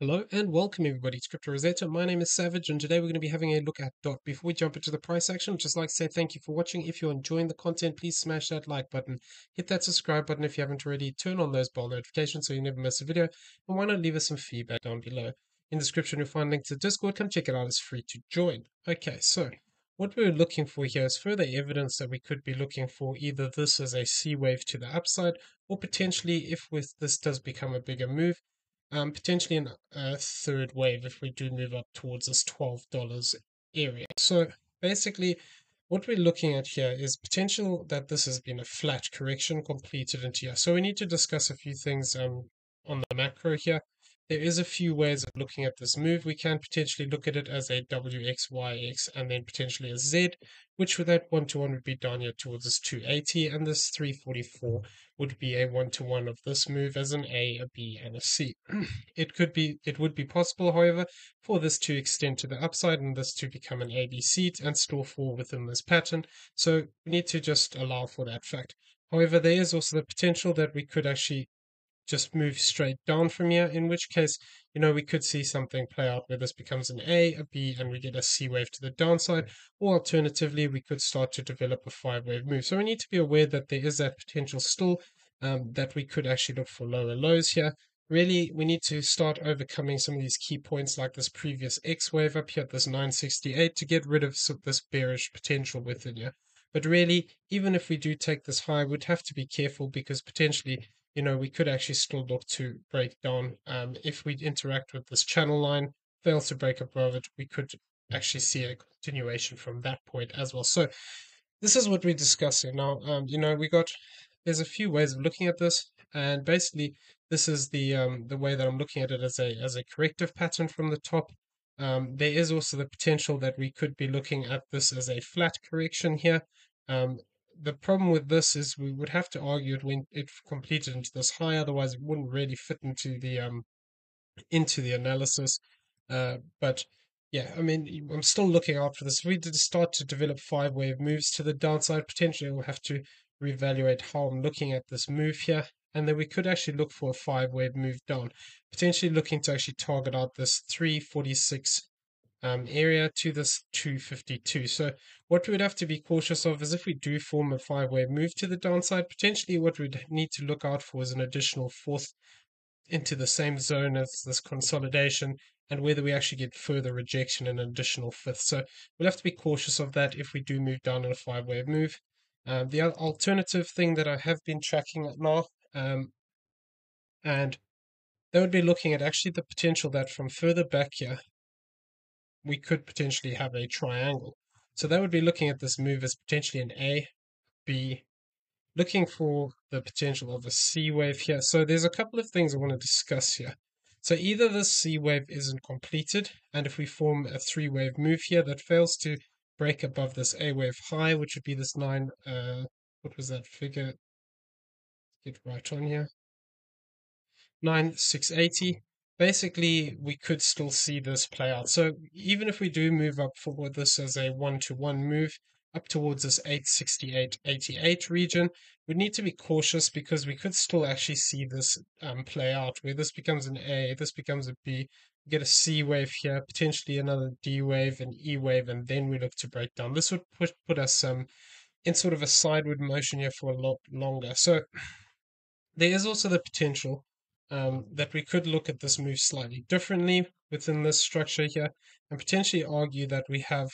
Hello and welcome everybody to Crypto Rosetta. My name is Savage and today we're going to be having a look at DOT. Before we jump into the price action, I'd just like to say thank you for watching. If you're enjoying the content, please smash that like button, hit that subscribe button if you haven't already, turn on those bell notifications so you never miss a video, and why not leave us some feedback down below. In the description you'll find links to Discord, come check it out, it's free to join. Okay, so what we're looking for here is further evidence that we could be looking for either this as a C wave to the upside, or potentially if this does become a bigger move, um, potentially in a third wave if we do move up towards this $12 area. So basically, what we're looking at here is potential that this has been a flat correction completed into here. So we need to discuss a few things um, on the macro here there is a few ways of looking at this move. We can potentially look at it as a and then potentially a Z, which with that one to one would be down here towards this 280, and this 344 would be a one to one of this move as an A, a B, and a C. it could be, it would be possible, however, for this to extend to the upside and this to become an ABC and still fall within this pattern. So we need to just allow for that fact. However, there is also the potential that we could actually just move straight down from here, in which case, you know, we could see something play out where this becomes an A, a B, and we get a C wave to the downside, or alternatively, we could start to develop a five wave move. So we need to be aware that there is that potential still um, that we could actually look for lower lows here. Really, we need to start overcoming some of these key points like this previous X wave up here at this 968 to get rid of this bearish potential within here. But really, even if we do take this high, we'd have to be careful because potentially you know, we could actually still look to break down. Um, if we interact with this channel line, fail to break above it, we could actually see a continuation from that point as well. So this is what we're discussing now. Um, you know, we got there's a few ways of looking at this, and basically this is the um, the way that I'm looking at it as a as a corrective pattern from the top. Um, there is also the potential that we could be looking at this as a flat correction here. Um, the problem with this is we would have to argue it when it completed into this high, otherwise it wouldn't really fit into the um into the analysis. Uh, but yeah, I mean, I'm still looking out for this. If we did start to develop five wave moves to the downside, potentially we'll have to reevaluate how I'm looking at this move here. And then we could actually look for a five wave move down, potentially looking to actually target out this 346 um, area to this 252. So what we would have to be cautious of is if we do form a five-way move to the downside, potentially what we'd need to look out for is an additional fourth into the same zone as this consolidation and whether we actually get further rejection and an additional fifth. So we'll have to be cautious of that if we do move down in a five-way move. Um, the alternative thing that I have been tracking now, um, and that would be looking at actually the potential that from further back here, we could potentially have a triangle. So that would be looking at this move as potentially an A, B, looking for the potential of a C wave here. So there's a couple of things I want to discuss here. So either this C wave isn't completed, and if we form a three wave move here that fails to break above this A wave high, which would be this nine, uh, what was that figure? Get right on here. 9680 basically we could still see this play out. So even if we do move up for this as a one-to-one move up towards this 868-88 region, we need to be cautious because we could still actually see this um, play out where this becomes an A, this becomes a B, get a C wave here, potentially another D wave, an E wave, and then we look to break down. This would put, put us um, in sort of a sideward motion here for a lot longer. So there is also the potential um, that we could look at this move slightly differently within this structure here and potentially argue that we have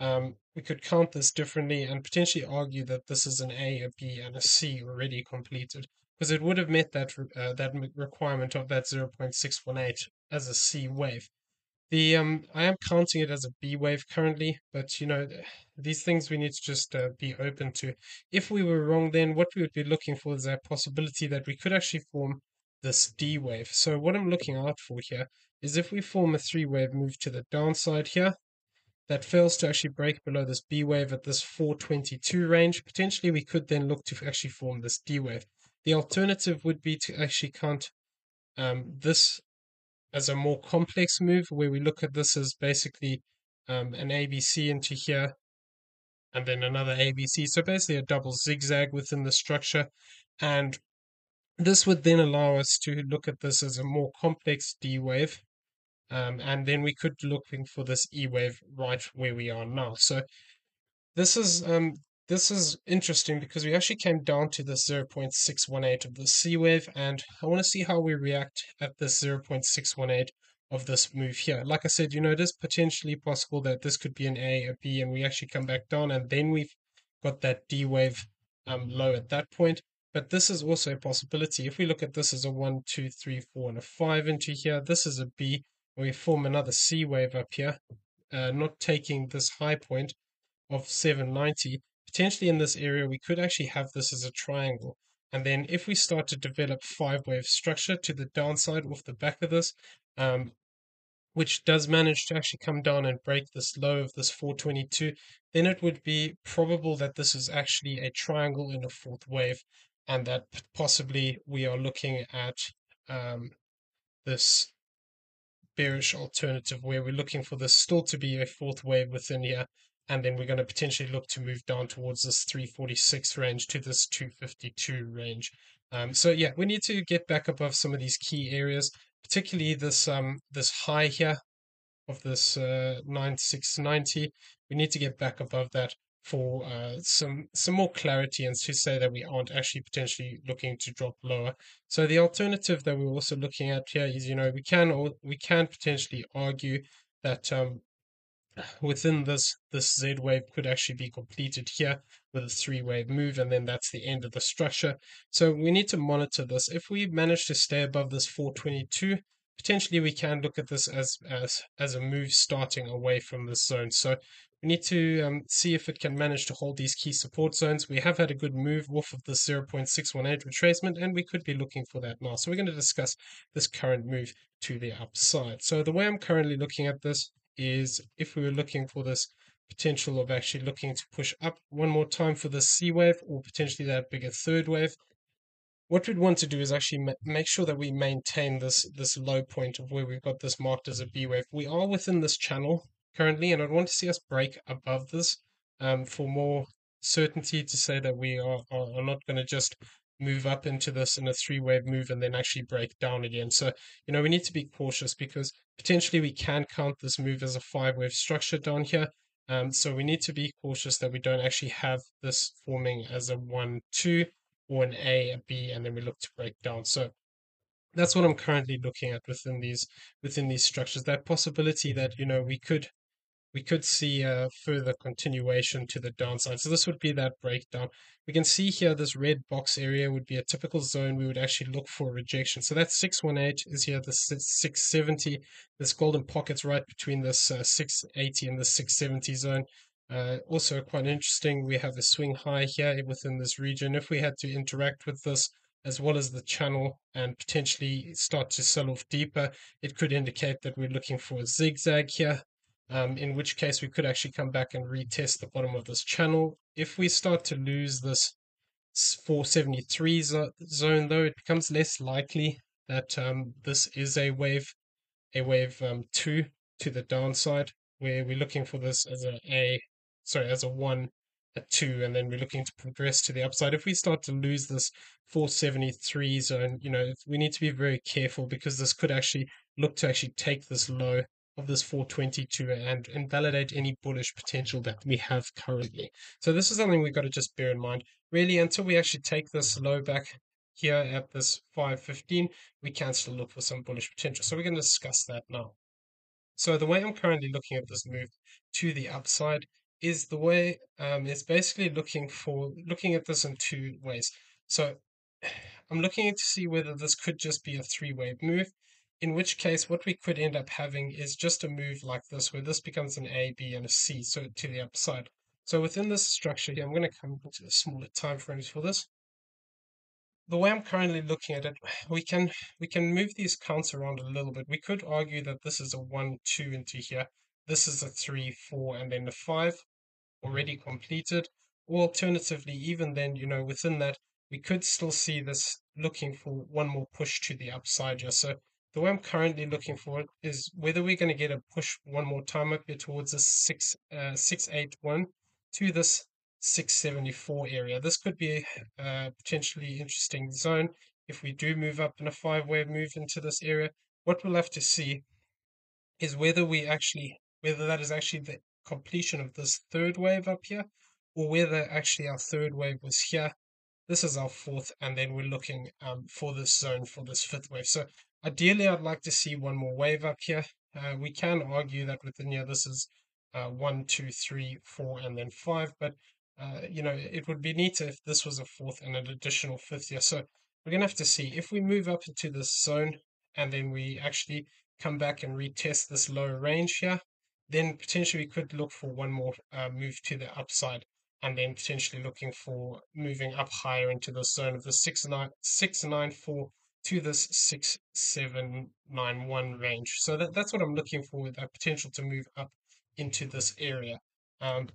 um, we could count this differently and potentially argue that this is an A, a B, and a C already completed because it would have met that uh, that requirement of that 0.618 as a C wave. The um, I am counting it as a B wave currently, but you know these things we need to just uh, be open to. If we were wrong, then what we would be looking for is a possibility that we could actually form this D wave. So what I'm looking out for here is if we form a three wave move to the downside here, that fails to actually break below this B wave at this 422 range, potentially we could then look to actually form this D wave. The alternative would be to actually count um, this as a more complex move where we look at this as basically um, an ABC into here and then another ABC. So basically a double zigzag within the structure. And this would then allow us to look at this as a more complex D wave Um, and then we could looking for this E wave right where we are now. So this is um this is interesting because we actually came down to the 0.618 of the C wave, and I want to see how we react at this 0.618 of this move here. Like I said, you know, it is potentially possible that this could be an A, a B, and we actually come back down, and then we've got that D wave um, low at that point. But this is also a possibility. If we look at this as a one, two, three, four, and a 5 into here, this is a B, we form another C wave up here, uh, not taking this high point of 790. Potentially in this area, we could actually have this as a triangle. And then if we start to develop five wave structure to the downside off the back of this, um, which does manage to actually come down and break this low of this 422, then it would be probable that this is actually a triangle in a fourth wave and that possibly we are looking at um, this bearish alternative where we're looking for this still to be a fourth wave within here and then we're going to potentially look to move down towards this 346 range to this 252 range. Um, so yeah, we need to get back above some of these key areas, particularly this um, this high here of this uh, 9690. We need to get back above that for uh, some some more clarity and to say that we aren't actually potentially looking to drop lower. So the alternative that we're also looking at here is, you know, we can or we can potentially argue that um, within this this Z wave could actually be completed here with a three wave move and then that's the end of the structure. So we need to monitor this. If we manage to stay above this 422, potentially we can look at this as as as a move starting away from this zone. So we need to um, see if it can manage to hold these key support zones. We have had a good move off of the 0.618 retracement, and we could be looking for that now. So we're going to discuss this current move to the upside. So the way I'm currently looking at this is if we were looking for this potential of actually looking to push up one more time for the C wave or potentially that bigger third wave, what we'd want to do is actually ma make sure that we maintain this this low point of where we've got this marked as a B wave. We are within this channel currently, and I'd want to see us break above this um, for more certainty to say that we are, are, are not going to just move up into this in a three wave move and then actually break down again. So, you know, we need to be cautious because potentially we can count this move as a five wave structure down here. Um, so we need to be cautious that we don't actually have this forming as a one, two, or an A, a B, and then we look to break down. So that's what I'm currently looking at within these within these structures. That possibility that you know we could we could see a further continuation to the downside. So this would be that breakdown. We can see here this red box area would be a typical zone we would actually look for rejection. So that 618 is here, the 670. This golden pocket's right between this uh, 680 and the 670 zone. Uh, also quite interesting, we have a swing high here within this region. If we had to interact with this, as well as the channel and potentially start to sell off deeper, it could indicate that we're looking for a zigzag here um, in which case we could actually come back and retest the bottom of this channel. If we start to lose this 473 zo zone, though, it becomes less likely that um, this is a wave, a wave um, two to the downside, where we're looking for this as a, a sorry, as a one, a two, and then we're looking to progress to the upside. If we start to lose this 473 zone, you know, we need to be very careful because this could actually look to actually take this low of this 422 and invalidate any bullish potential that we have currently. So this is something we've got to just bear in mind. Really, until we actually take this low back here at this 515, we can still look for some bullish potential. So we're going to discuss that now. So the way I'm currently looking at this move to the upside is the way um, it's basically looking for looking at this in two ways. So I'm looking to see whether this could just be a three wave move in which case what we could end up having is just a move like this, where this becomes an A, B, and a C, so to the upside. So within this structure here, I'm going to come to smaller time frames for this. The way I'm currently looking at it, we can we can move these counts around a little bit. We could argue that this is a 1, 2 into here. This is a 3, 4, and then a 5 already completed. Or alternatively, even then, you know, within that, we could still see this looking for one more push to the upside here. So the way I'm currently looking for it is whether we're going to get a push one more time up here towards this 6, uh, 681 to this 674 area. This could be a potentially interesting zone if we do move up in a five wave move into this area. What we'll have to see is whether we actually whether that is actually the completion of this third wave up here, or whether actually our third wave was here. This is our fourth, and then we're looking um, for this zone for this fifth wave. So ideally, I'd like to see one more wave up here. Uh, we can argue that within here, this is uh, one, two, three, four, and then five, but uh, you know, it would be neater if this was a fourth and an additional fifth here. So we're going to have to see if we move up into this zone and then we actually come back and retest this lower range here, then potentially we could look for one more uh, move to the upside and then potentially looking for moving up higher into the zone of the 694 to this 6791 range. So that, that's what I'm looking for with a potential to move up into this area. Um,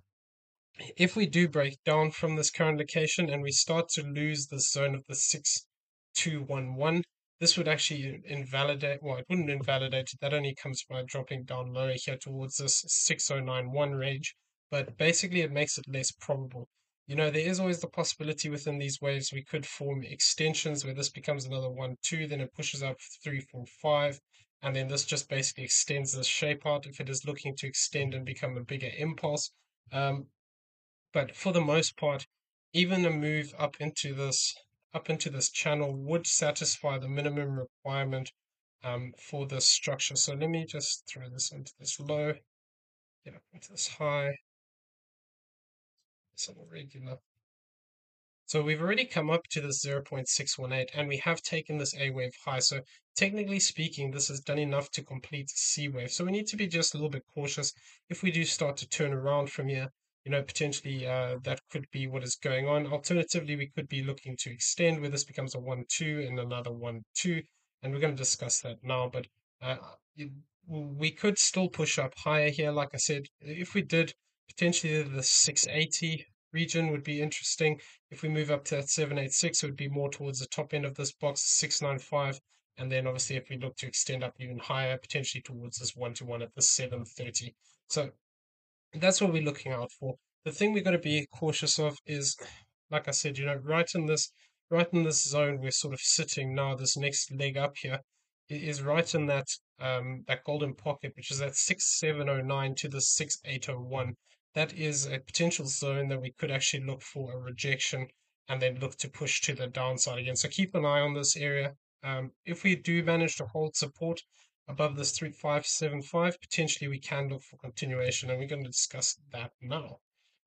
if we do break down from this current location and we start to lose the zone of the 6211, this would actually invalidate, well, it wouldn't invalidate it. That only comes by dropping down lower here towards this 6091 range. But basically, it makes it less probable. You know, there is always the possibility within these waves we could form extensions where this becomes another 1, 2, then it pushes up 3, 4, 5, and then this just basically extends this shape out if it is looking to extend and become a bigger impulse. Um, but for the most part, even a move up into this up into this channel would satisfy the minimum requirement um, for this structure. So let me just throw this into this low, get up into this high, this regular. So we've already come up to this 0.618 and we have taken this A wave high. So technically speaking, this has done enough to complete C wave. So we need to be just a little bit cautious. If we do start to turn around from here, you know, potentially uh, that could be what is going on. Alternatively, we could be looking to extend where this becomes a 1 2 and another 1 2. And we're going to discuss that now. But uh, we could still push up higher here. Like I said, if we did, potentially the 680 region would be interesting. If we move up to that 786, it would be more towards the top end of this box, 695. And then obviously, if we look to extend up even higher, potentially towards this one to one at the 730. So that's what we're looking out for. The thing we've got to be cautious of is, like I said, you know, right in this right in this zone we're sort of sitting now, this next leg up here is right in that um, that golden pocket, which is at 6709 to the 6801. That is a potential zone that we could actually look for a rejection and then look to push to the downside again. So keep an eye on this area. Um, if we do manage to hold support, above this 3575, potentially we can look for continuation, and we're going to discuss that now.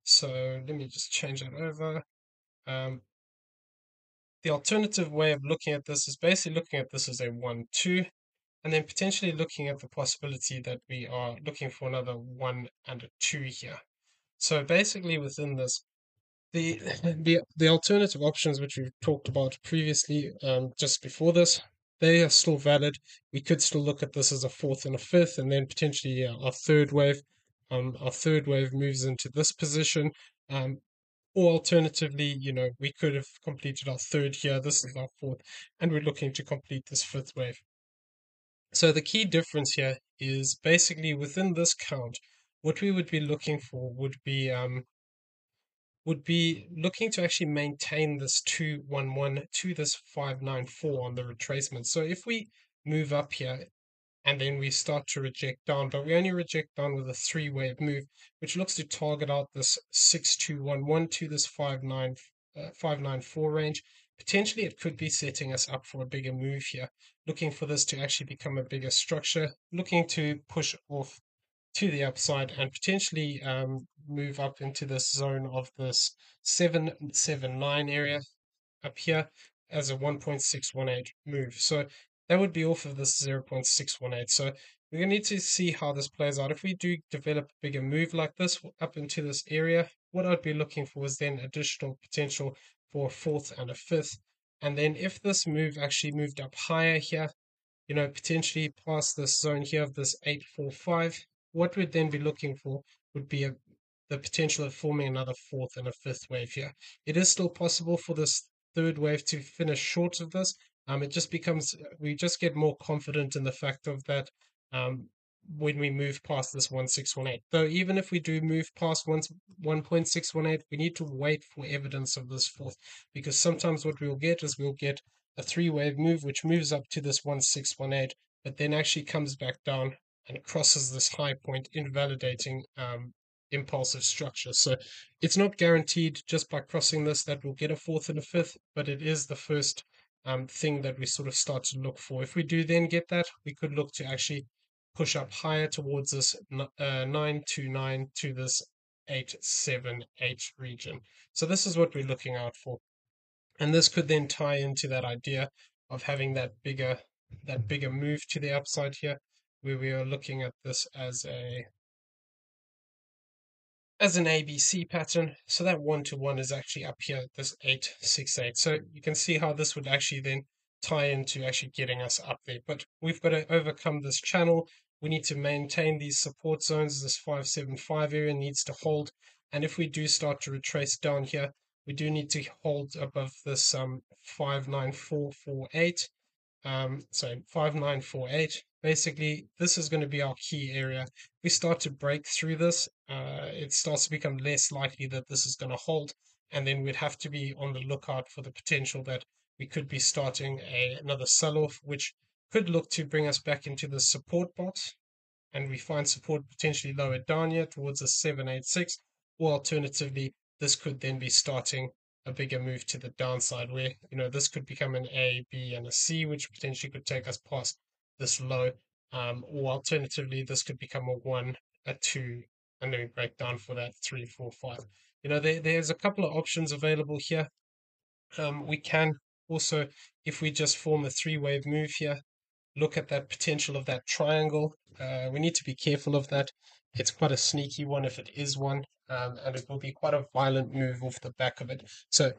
So let me just change that over. Um, the alternative way of looking at this is basically looking at this as a 1, 2, and then potentially looking at the possibility that we are looking for another 1 and a 2 here. So basically within this, the the the alternative options which we've talked about previously, um, just before this, they are still valid. We could still look at this as a fourth and a fifth, and then potentially yeah, our third wave. Um, our third wave moves into this position. Um, or alternatively, you know, we could have completed our third here. This is our fourth, and we're looking to complete this fifth wave. So the key difference here is basically within this count, what we would be looking for would be um, would be looking to actually maintain this 211 to this 594 on the retracement. So if we move up here and then we start to reject down, but we only reject down with a three wave move, which looks to target out this 6211 to this 59, uh, 594 range. Potentially, it could be setting us up for a bigger move here, looking for this to actually become a bigger structure, looking to push off to the upside and potentially um, move up into this zone of this 779 area up here as a 1.618 move. So that would be off of this 0.618. So we're going to need to see how this plays out. If we do develop a bigger move like this up into this area, what I'd be looking for is then additional potential for a fourth and a fifth. And then if this move actually moved up higher here, you know, potentially past this zone here of this 845, what we'd then be looking for would be a, the potential of forming another fourth and a fifth wave here. It is still possible for this third wave to finish short of this. Um, it just becomes, we just get more confident in the fact of that um, when we move past this 1618. Though even if we do move past 1, 1.618, we need to wait for evidence of this fourth because sometimes what we'll get is we'll get a three wave move which moves up to this 1618 but then actually comes back down and it crosses this high point, invalidating um, impulsive structure. So it's not guaranteed just by crossing this that we'll get a fourth and a fifth, but it is the first um, thing that we sort of start to look for. If we do then get that, we could look to actually push up higher towards this uh, 929 to this 878 region. So this is what we're looking out for. And this could then tie into that idea of having that bigger that bigger move to the upside here, we are looking at this as a as an ABC pattern. So that one to one is actually up here, this eight, six, eight. So you can see how this would actually then tie into actually getting us up there. But we've got to overcome this channel. We need to maintain these support zones. This 575 area needs to hold. And if we do start to retrace down here, we do need to hold above this um 59448 um, so 5948. Basically, this is going to be our key area. If we start to break through this, uh, it starts to become less likely that this is going to hold. And then we'd have to be on the lookout for the potential that we could be starting a, another sell off, which could look to bring us back into the support box. And we find support potentially lower down here towards a 786, or alternatively, this could then be starting a bigger move to the downside where, you know, this could become an A, B, and a C, which potentially could take us past this low. Um, or alternatively, this could become a one, a two, and then we break down for that three, four, five. You know, there, there's a couple of options available here. Um, we can also, if we just form a three wave move here, look at that potential of that triangle. Uh, we need to be careful of that. It's quite a sneaky one if it is one um, and it will be quite a violent move off the back of it. So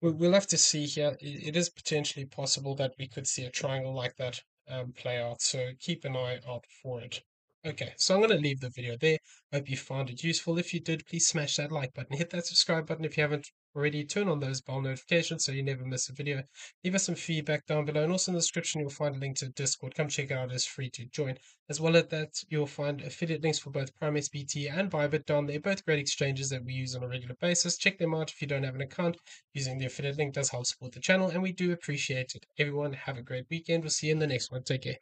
we'll have to see here. It is potentially possible that we could see a triangle like that um, play out. So keep an eye out for it. Okay, so I'm going to leave the video there. Hope you found it useful. If you did, please smash that like button. Hit that subscribe button if you haven't already. Turn on those bell notifications so you never miss a video. Leave us some feedback down below. And also in the description, you'll find a link to Discord. Come check it out. It's free to join. As well as that, you'll find affiliate links for both PrimeXBT and Bybit down there. Both great exchanges that we use on a regular basis. Check them out if you don't have an account. Using the affiliate link does help support the channel, and we do appreciate it. Everyone, have a great weekend. We'll see you in the next one. Take care.